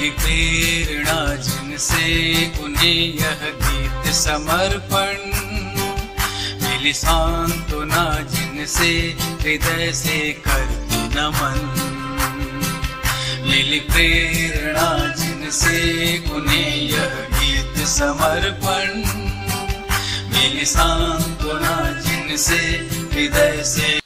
मिली प्रेरणा जिनसे उन्हें यह गीत समर्पण। मिली सांत्वना जिनसे हृदय से करती नमन। मिली प्रेरणा जिनसे उन्हें यह गीत समर्पण। मिली सांत्वना जिनसे हृदय से